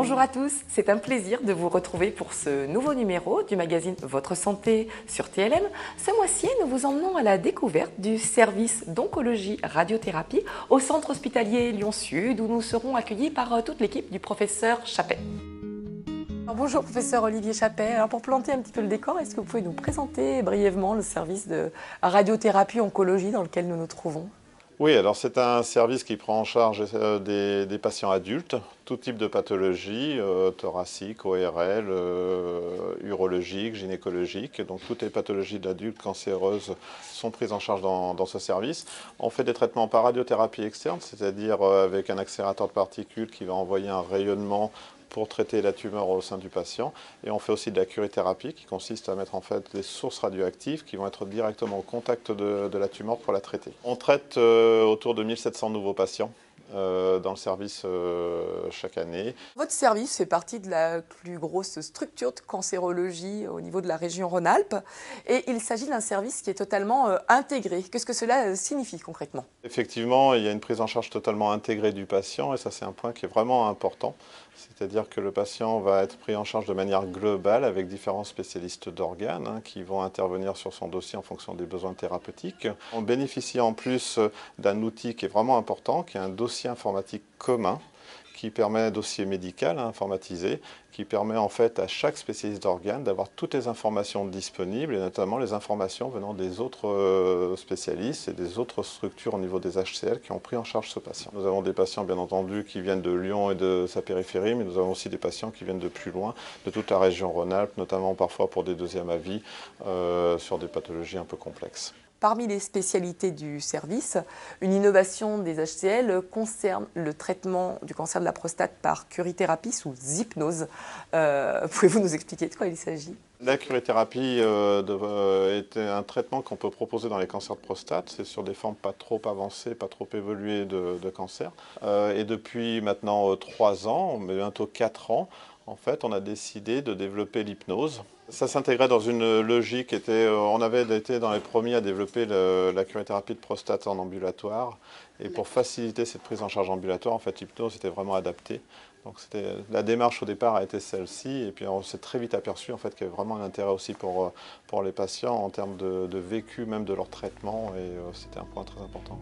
Bonjour à tous, c'est un plaisir de vous retrouver pour ce nouveau numéro du magazine Votre Santé sur TLM. Ce mois-ci, nous vous emmenons à la découverte du service d'oncologie radiothérapie au centre hospitalier Lyon-Sud où nous serons accueillis par euh, toute l'équipe du professeur Chappet. bonjour professeur Olivier Chappet. Alors pour planter un petit peu le décor, est-ce que vous pouvez nous présenter brièvement le service de radiothérapie oncologie dans lequel nous nous trouvons? Oui, alors c'est un service qui prend en charge euh, des, patients adultes, tout type de pathologies, euh, thoraciques, ORL, euh, urologiques, gynécologiques. Donc toutes les pathologies d'adultes cancéreuses sont prises en charge dans, dans, ce service. On fait des traitements par radiothérapie externe, c'est-à-dire avec un accélérateur de particules qui va envoyer un rayonnement pour traiter la tumeur au sein du patient. Et on fait aussi de la curithérapie qui consiste à mettre en fait des sources radioactives qui vont être directement au contact de, la tumeur pour la traiter. On traite euh, autour de 1700 nouveaux patients. Euh, dans le service euh, chaque année. Votre service fait partie de la plus grosse structure de cancérologie au niveau de la région Rhône-Alpes et il s'agit d'un service qui est totalement intégré. Qu'est-ce que cela signifie concrètement? Effectivement, il y a une prise en charge totalement intégrée du patient et ça c'est un point qui est vraiment important. C'est-à-dire que le patient va être pris en charge de manière globale avec différents spécialistes d'organes hein, qui vont intervenir sur son dossier en fonction des besoins thérapeutiques. On bénéficie en plus d'un outil qui est vraiment important, qui est un dossier informatique commun qui permet un dossier médical hein, informatisé, qui permet en fait à chaque spécialiste d'organes d'avoir toutes les informations disponibles et notamment les informations venant des autres euh, spécialistes et des autres structures au niveau des HCL qui ont pris en charge ce patient. Nous avons des patients bien entendu qui viennent de Lyon et de sa périphérie, mais nous avons aussi des patients qui viennent de plus loin, de toute la région Rhône-Alpes, notamment parfois pour des deuxièmes avis euh, sur des pathologies un peu complexes. Parmi les spécialités du service, une innovation des HCL concerne le traitement du cancer de la prostate par curithérapie sous hypnose. Euh, pouvez-vous nous expliquer de quoi il s'agit? La curithérapie euh, euh, est un traitement qu'on peut proposer dans les cancers de prostate. C'est sur des formes pas trop avancées, pas trop évoluées de, cancer. et depuis maintenant trois ans, bientôt quatre ans, en fait, on a décidé de développer l'hypnose. Ça s'intégrait dans une logique, était, euh, on avait été dans les premiers à développer la curithérapie de prostate en ambulatoire. Et pour faciliter cette prise en charge ambulatoire, en fait, l'hypnose était vraiment adaptée. Donc la démarche au départ a été celle-ci, et puis on s'est très vite aperçu en fait, qu'il y avait vraiment un intérêt aussi pour, euh, pour les patients en termes de, vécu, même de leur traitement, et euh, c'était un point très important.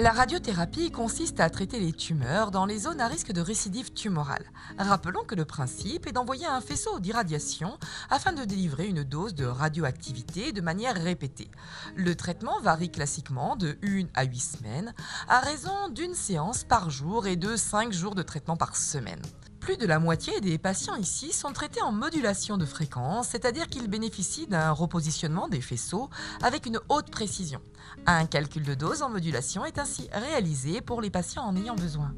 La radiothérapie consiste à traiter les tumeurs dans les zones à risque de récidive tumorale. Rappelons que le principe est d'envoyer un faisceau d'irradiation afin de délivrer une dose de radioactivité de manière répétée. Le traitement varie classiquement de 1 à 8 semaines à raison d'une séance par jour et de 5 jours de traitement par semaine. Plus de la moitié des patients ici sont traités en modulation de fréquence, c'est-à-dire qu'ils bénéficient d'un repositionnement des faisceaux avec une haute précision. Un calcul de dose en modulation est ainsi réalisé pour les patients en ayant besoin.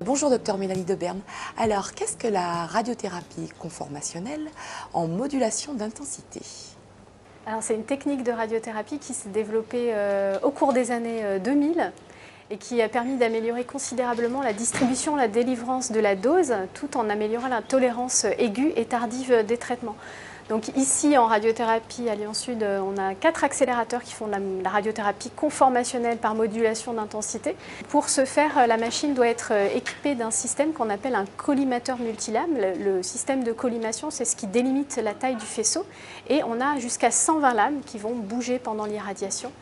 Bonjour docteur Mélanie Deberne. Alors, qu'est-ce que la radiothérapie conformationnelle en modulation d'intensité? Alors c'est une technique de radiothérapie qui s'est développée euh, au cours des années 2000 euh, et qui a permis d'améliorer considérablement la distribution, la délivrance de la dose, tout en améliorant la tolérance aiguë et tardive des traitements. Donc ici, en radiothérapie à Lyon Sud, on a quatre accélérateurs qui font la, radiothérapie conformationnelle par modulation d'intensité. Pour ce faire, la machine doit être équipée d'un système qu'on appelle un collimateur multilame. Le système de collimation, c'est ce qui délimite la taille du faisceau. Et on a jusqu'à 120 lames qui vont bouger pendant l'irradiation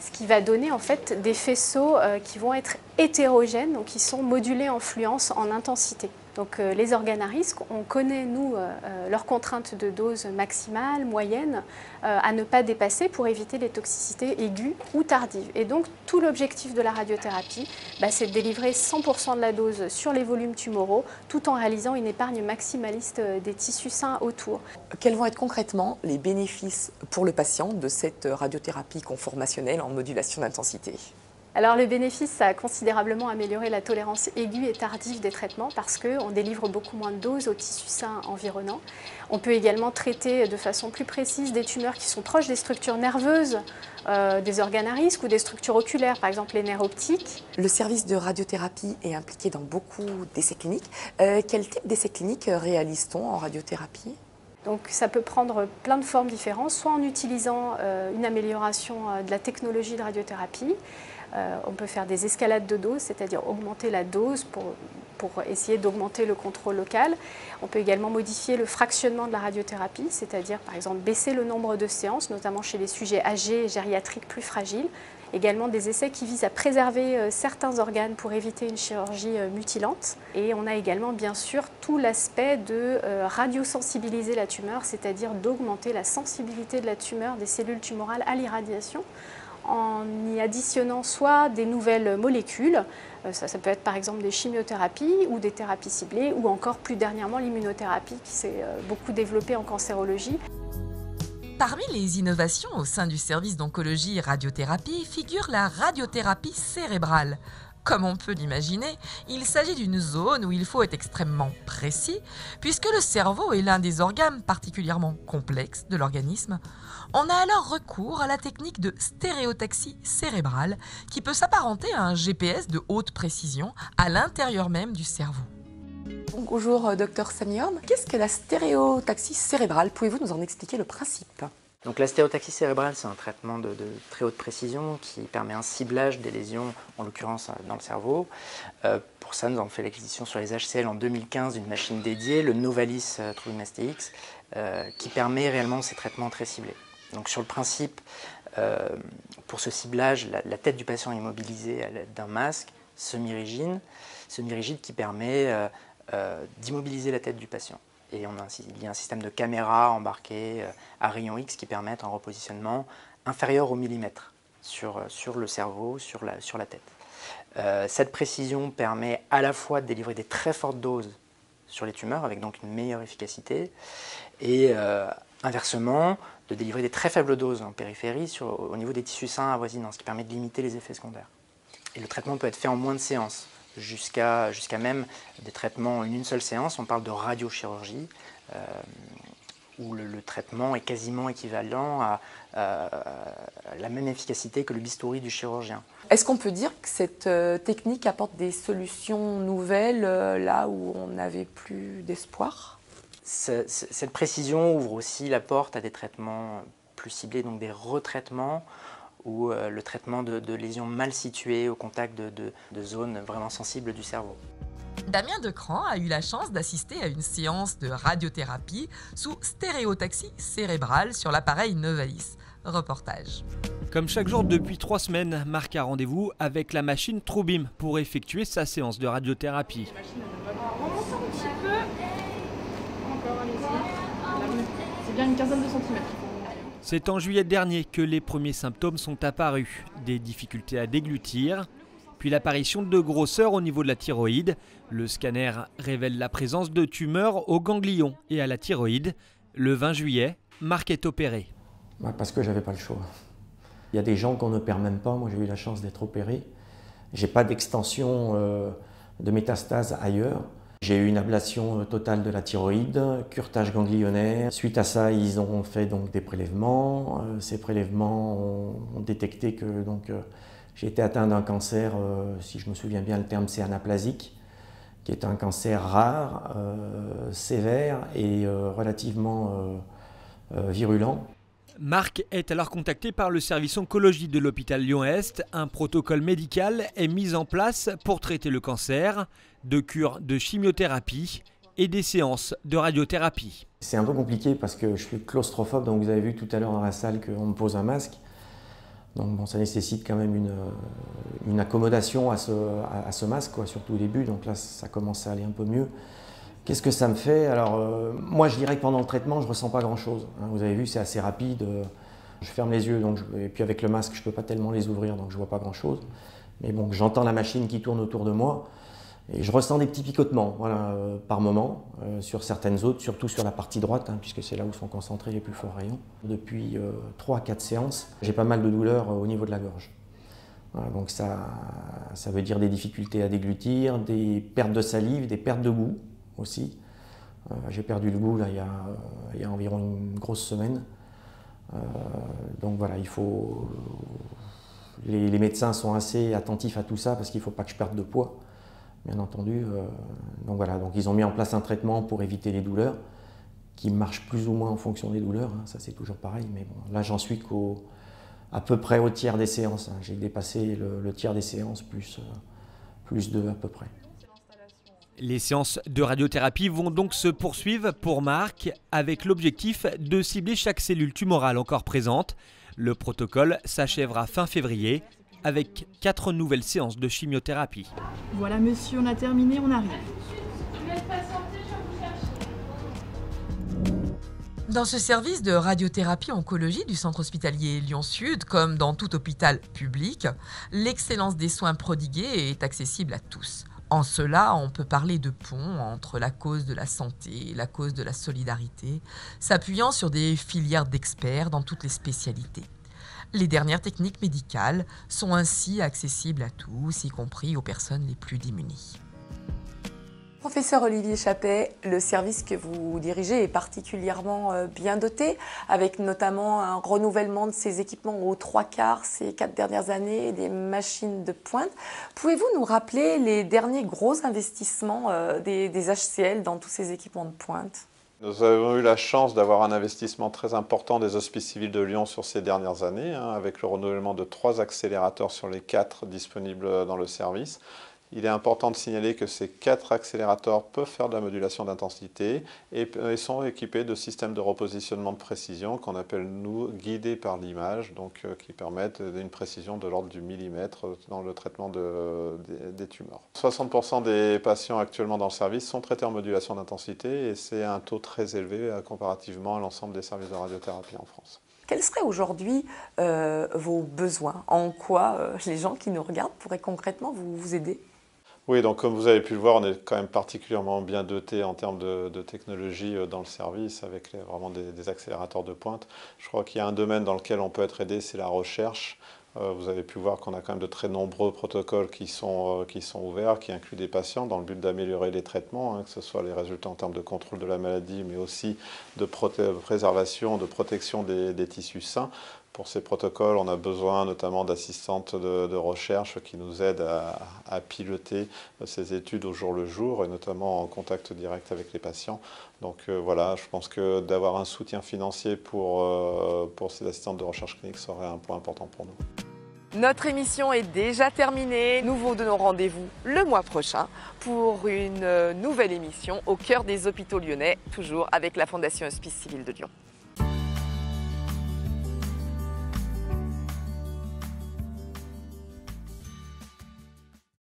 ce qui va donner en fait des faisceaux euh, qui vont être hétérogènes, donc qui sont modulés en fluence, en intensité. Donc euh, les organes à risque, on connaît, nous, euh, leurs contraintes de dose maximale, moyenne, à ne pas dépasser pour éviter les toxicités aiguës ou tardives. Et donc tout l'objectif de la radiothérapie, bah, c'est de délivrer 100% de la dose sur les volumes tumoraux, tout en réalisant une épargne maximaliste des tissus sains autour. Quels vont être concrètement les bénéfices pour le patient de cette radiothérapie conformationnelle en modulation d'intensité? Alors le bénéfice, ça a considérablement amélioré la tolérance aiguë et tardive des traitements parce qu'on délivre beaucoup moins de doses aux tissus sains environnants. On peut également traiter de façon plus précise des tumeurs qui sont proches des structures nerveuses, euh, des organes à risque ou des structures oculaires, par exemple les nerfs optiques. Le service de radiothérapie est impliqué dans beaucoup d'essais cliniques. Euh, quel type d'essais cliniques réalise-t-on en radiothérapie? Donc ça peut prendre plein de formes différentes, soit en utilisant euh, une amélioration de la technologie de radiothérapie, on peut faire des escalades de dose, c'est-à-dire augmenter la dose pour, essayer d'augmenter le contrôle local. On peut également modifier le fractionnement de la radiothérapie, c'est-à-dire par exemple baisser le nombre de séances, notamment chez les sujets âgés et gériatriques plus fragiles. Également des essais qui visent à préserver euh, certains organes pour éviter une chirurgie euh, mutilante. Et on a également bien sûr tout l'aspect de euh, radiosensibiliser la tumeur, c'est-à-dire d'augmenter la sensibilité de la tumeur, des cellules tumorales à l'irradiation en y additionnant soit des nouvelles molécules, ça, ça, peut être par exemple des chimiothérapies ou des thérapies ciblées, ou encore plus dernièrement l'immunothérapie qui s'est beaucoup développée en cancérologie. Parmi les innovations au sein du service d'oncologie et radiothérapie figure la radiothérapie cérébrale. Comme on peut l'imaginer, il s'agit d'une zone où il faut être extrêmement précis, puisque le cerveau est l'un des organes particulièrement complexes de l'organisme. On a alors recours à la technique de stéréotaxie cérébrale, qui peut s'apparenter à un GPS de haute précision à l'intérieur même du cerveau. Bonjour, euh, docteur Samiorn. Qu'est-ce que la stéréotaxie cérébrale? Pouvez-vous nous en expliquer le principe? Donc la stéréotaxie cérébrale, c'est un traitement de, très haute précision qui permet un ciblage des lésions, en l'occurrence euh, dans le cerveau. Euh, pour ça, nous avons fait l'acquisition sur les HCL en 2015 d'une machine dédiée, le Novalis euh, TrueMSTX, qui permet réellement ces traitements très ciblés. Donc sur le principe, pour ce ciblage, la, la, tête du patient est mobilisée à l'aide d'un masque semi-rigide, semi-rigide qui permet euh, d'immobiliser la tête du patient. Et il y a un système de caméras embarquées euh, à rayon X qui permettent un repositionnement inférieur au millimètre sur, euh, le cerveau, sur la, tête. cette précision permet à la fois de délivrer des très fortes doses sur les tumeurs, avec donc une meilleure efficacité, et inversement, de délivrer des très faibles doses en périphérie au niveau des tissus sains avoisinants, ce qui permet de limiter les effets secondaires. Et le traitement peut être fait en moins de séances jusqu'à même des traitements en une seule séance. On parle de radiochirurgie, euh, où le, traitement est quasiment équivalent à, la même efficacité que le bistouri du chirurgien. Est-ce qu'on peut dire que cette euh, technique apporte des solutions nouvelles euh, là où on n'avait plus d'espoir? Cette précision ouvre aussi la porte à des traitements plus ciblés, donc des retraitements ou euh, le traitement de, lésions mal situées au contact de, zones vraiment sensibles du cerveau. Damien Decran a eu la chance d'assister à une séance de radiothérapie sous stéréotaxie cérébrale sur l'appareil Novalis. Reportage. Comme chaque jour depuis trois semaines, Marc a rendez-vous avec la machine TrueBeam pour effectuer sa séance de radiothérapie. C'est bien une quinzaine de centimètres. C'est en juillet dernier que les premiers symptômes sont apparus. Des difficultés à déglutir, puis l'apparition de grosseurs au niveau de la thyroïde. Le scanner révèle la présence de tumeurs au ganglion et à la thyroïde. Le 20 juillet, Marc est opéré. parce que j'avais pas le choix. Il y a des gens qu'on ne perd même pas. Moi, j'ai eu la chance d'être opéré. J'ai pas d'extension euh, de métastase ailleurs. J'ai eu une ablation euh, totale de la thyroïde, curtage ganglionnaire. Suite à ça, ils ont fait donc des prélèvements. Euh, ces prélèvements ont, détecté que donc euh, j'ai été atteint d'un cancer, si je me souviens bien le terme, c'est anaplasique, qui est un cancer rare, sévère et relativement virulent. Marc est alors contacté par le service oncologie de l'hôpital Lyon-Est. Un protocole médical est mis en place pour traiter le cancer de cures de chimiothérapie et des séances de radiothérapie. C'est un peu compliqué parce que je suis claustrophobe, donc vous avez vu tout à l'heure dans la salle qu'on me pose un masque. Donc ça nécessite quand même une, accommodation à ce, masque, surtout au début. Donc là, ça commence à aller un peu mieux. Qu'est-ce que ça me fait? Alors, euh, moi, je dirais que pendant le traitement, je ne ressens pas grand-chose. Hein. Vous avez vu, c'est assez rapide. Je ferme les yeux, donc et puis avec le masque, je ne peux pas tellement les ouvrir, donc je ne vois pas grand-chose. Mais bon, j'entends la machine qui tourne autour de moi. Et je ressens des petits picotements voilà, euh, par moment euh, sur certaines zones, surtout sur la partie droite, hein, puisque c'est là où sont concentrés les plus forts rayons. Depuis euh, 3 à 4 séances, j'ai pas mal de douleurs euh, au niveau de la gorge. donc ça, ça veut dire des difficultés à déglutir, des pertes de salive, des pertes de goût aussi. j'ai perdu le goût là, il, y a, environ une grosse semaine. donc voilà, il faut. Les, médecins sont assez attentifs à tout ça parce qu'il ne faut pas que je perde de poids bien entendu. Euh, donc voilà, donc ils ont mis en place un traitement pour éviter les douleurs, qui marche plus ou moins en fonction des douleurs. Hein, ça c'est toujours pareil, mais bon, là j'en suis qu'au à peu près au tiers des séances. Hein. J'ai dépassé le, tiers des séances, plus, plus deux à peu près. Les séances de radiothérapie vont donc se poursuivre pour Marc avec l'objectif de cibler chaque cellule tumorale encore présente. Le protocole s'achèvera fin février avec quatre nouvelles séances de chimiothérapie. Voilà monsieur, on a terminé, on arrive. Dans ce service de radiothérapie oncologie du centre hospitalier Lyon-Sud, comme dans tout hôpital public, l'excellence des soins prodigués est accessible à tous. En cela, on peut parler de pont entre la cause de la santé et la cause de la solidarité, s'appuyant sur des filières d'experts dans toutes les spécialités. Les dernières techniques médicales sont ainsi accessibles à tous, y compris aux personnes les plus démunies. Professeur Olivier Chappet, le service que vous dirigez est particulièrement euh, bien doté, avec notamment un renouvellement de ses équipements aux trois quarts ces quatre dernières années des machines de pointe. Pouvez-vous nous rappeler les derniers gros investissements euh, des, HCL dans tous ces équipements de pointe? Nous avons eu la chance d'avoir un investissement très important des hospices civils de Lyon sur ces dernières années, hein, avec le renouvellement de trois accélérateurs sur les quatre disponibles dans le service. Il est important de signaler que ces quatre accélérateurs peuvent faire de la modulation d'intensité et, sont équipés de systèmes de repositionnement de précision qu'on appelle nous guidés par l'image, donc euh, qui permettent une précision de l'ordre du millimètre dans le traitement des, tumeurs. 60% des patients actuellement dans le service sont traités en modulation d'intensité et c'est un taux très élevé euh, comparativement à l'ensemble des services de radiothérapie en France. Quels seraient aujourd'hui euh, vos besoins? En quoi les gens qui nous regardent pourraient concrètement vous aider? Oui, donc comme vous avez pu le voir, on est quand même particulièrement bien doté en termes de, technologie euh, dans le service, avec vraiment des, accélérateurs de pointe. Je crois qu'il y a un domaine dans lequel on peut être aidé, c'est la recherche. Euh, vous avez pu voir qu'on a quand même de très nombreux protocoles qui sont, euh, qui sont ouverts, qui incluent des patients dans le but d'améliorer les traitements, hein, que ce soit les résultats en termes de contrôle de la maladie, mais aussi de préservation, de protection des tissus sains. Pour ces protocoles, on a besoin notamment d'assistantes de, recherche qui nous aident à, piloter ces études au jour le jour et notamment en contact direct avec les patients. Donc euh, voilà, je pense que d'avoir un soutien financier pour, euh, pour ces assistantes de recherche clinique serait un point important pour nous. Notre émission est déjà terminée. Nous vous donnons rendez-vous le mois prochain pour une nouvelle émission au cœur des hôpitaux lyonnais, toujours avec la Fondation Hospice Civil de Lyon.